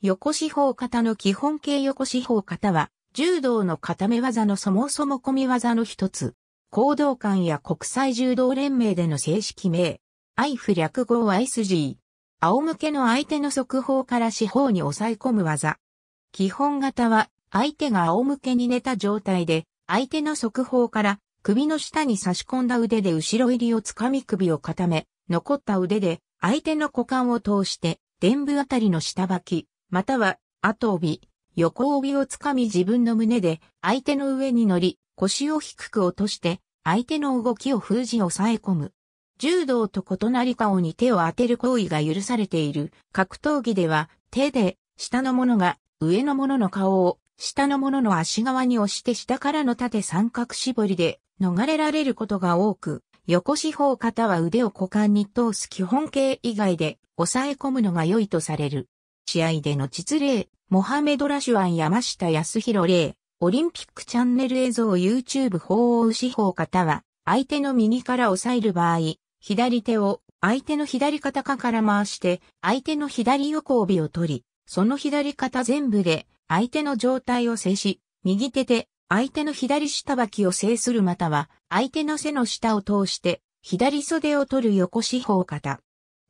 横四方型の基本形横四方型は、柔道の固め技のそもそも込み技の一つ。行動館や国際柔道連盟での正式名。IF 略号 ISG。仰向けの相手の側方から四方に押さえ込む技。基本型は、相手が仰向けに寝た状態で、相手の側方から首の下に差し込んだ腕で後ろ襟をつかみ首を固め、残った腕で相手の股間を通して、臀部あたりの下履き、または後帯、横帯をつかみ自分の胸で相手の上に乗り、腰を低く落として相手の動きを封じ抑え込む。柔道と異なり顔に手を当てる行為が許されている格闘技では手で下の者が上の者の顔を下の者の足側に押して下からの縦三角絞りで逃れられることが多く、横四方肩は腕を股間に通す基本形以外で抑え込むのが良いとされる。試合での実例、モハメドラシュアン山下康弘例、オリンピックチャンネル映像 YouTube 法王四方肩は、相手の右から押さえる場合、左手を相手の左肩から回して、相手の左横帯を取り、その左肩全部で相手の状態を制し、右手で相手の左下履きを制するまたは、相手の背の下を通して、左袖を取る横四方肩。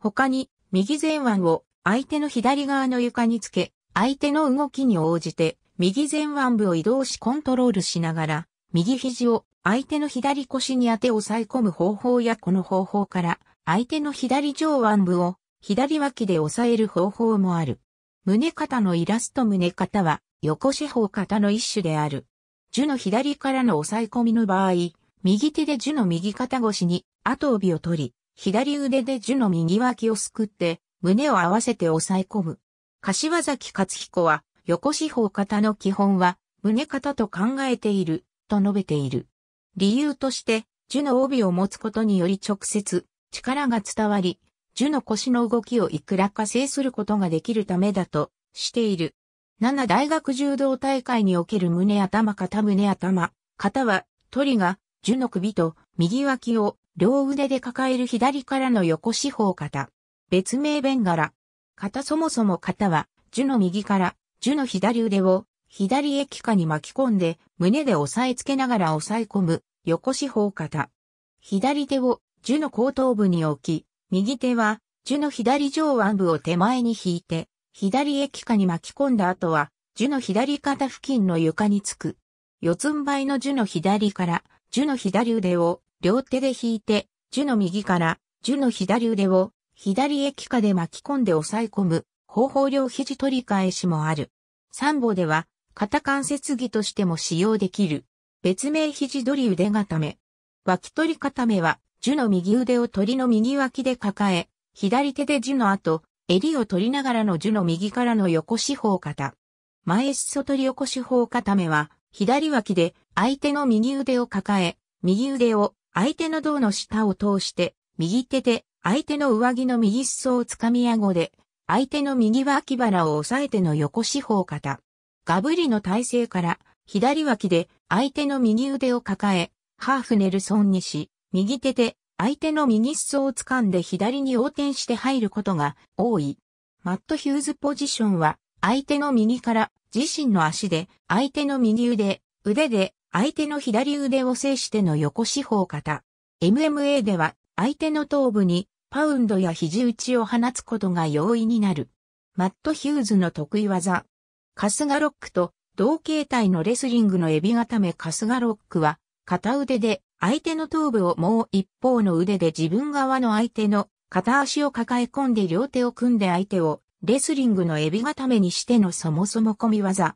他に、右前腕を相手の左側の床につけ、相手の動きに応じて、右前腕部を移動しコントロールしながら、右肘を相手の左腰に当て押さえ込む方法やこの方法から、相手の左上腕部を左脇で押さえる方法もある。胸肩のイラスト胸肩は横四方肩の一種である。樹の左からの押さえ込みの場合、右手で樹の右肩越しに後帯を取り、左腕で樹の右脇をすくって胸を合わせて押さえ込む。柏崎勝彦は横四方肩の基本は胸肩と考えていると述べている。理由として、樹の帯を持つことにより直接力が伝わり、樹の腰の動きをいくらか制することができるためだとしている。7大学柔道大会における胸頭肩胸頭、肩は鳥が樹の首と右脇を両腕で抱える左からの横四方肩。別名弁柄。肩そもそも肩は樹の右から樹の左腕を左液下に巻き込んで胸で押さえつけながら押さえ込む横四方肩。左手を樹の後頭部に置き、右手は樹の左上腕部を手前に引いて左液下に巻き込んだ後は、樹の左肩付近の床につく。四つん這いの樹の左から、樹の左腕を両手で引いて、樹の右から、樹の左腕を左液下で巻き込んで押さえ込む、方法両肘取り返しもある。三歩では、肩関節着としても使用できる。別名肘取り腕固め。脇取り固めは、樹の右腕を鳥の右脇で抱え、左手で樹の後、襟を取りながらの樹の右からの横四方肩。前裾取り横四方肩目は、左脇で相手の右腕を抱え、右腕を相手の胴の下を通して、右手で相手の上着の右裾をつかみ顎で、相手の右脇腹を押さえての横四方肩。ガブリの体勢から、左脇で相手の右腕を抱え、ハーフネルソンにし、右手で相手の右裾を掴んで左に横転して入ることが多い。マットヒューズポジションは相手の右から自身の足で相手の右腕、腕で相手の左腕を制しての横四方型。MMA では相手の頭部にパウンドや肘打ちを放つことが容易になる。マット・ヒューズの得意技。カスガロックと同形態のレスリングのエビ固めカスガロックは片腕で相手の頭部をもう一方の腕で自分側の相手の片足を抱え込んで両手を組んで相手をレスリングのエビ固めにしてのそもそも込み技。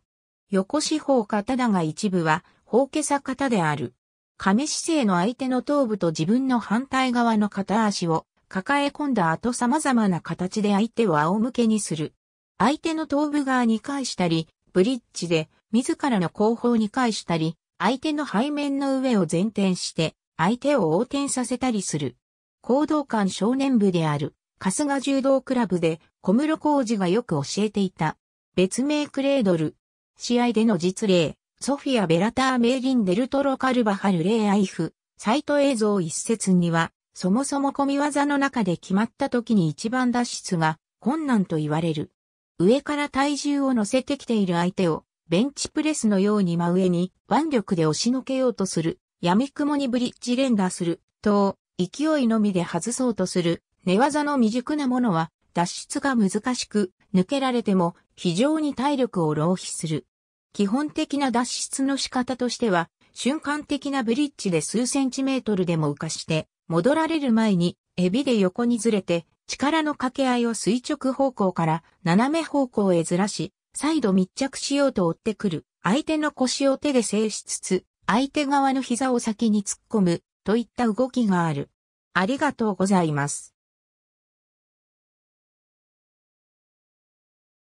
横四方型だが一部は方けさ型である。亀姿勢の相手の頭部と自分の反対側の片足を抱え込んだ後様々な形で相手を仰向けにする。相手の頭部側に返したり、ブリッジで自らの後方に返したり、相手の背面の上を前転して相手を横転させたりする。行動館少年部である春日柔道クラブで小室浩二がよく教えていた別名クレードル。試合での実例、ソフィア・ベラター・メーリン・デルトロ・カルバハル・レイ・アイフ、サイト映像一節には、そもそも込み技の中で決まった時に一番脱出が困難と言われる。上から体重を乗せてきている相手をベンチプレスのように真上に腕力で押しのけようとする。闇雲にブリッジ連打する。と、勢いのみで外そうとする。寝技の未熟なものは脱出が難しく、抜けられても非常に体力を浪費する。基本的な脱出の仕方としては、瞬間的なブリッジで数センチメートルでも浮かして、戻られる前に、エビで横にずれて、力の掛け合いを垂直方向から斜め方向へずらし、再度密着しようと追ってくる。相手の腰を手で制しつつ、相手側の膝を先に突っ込む、といった動きがある。ありがとうございます。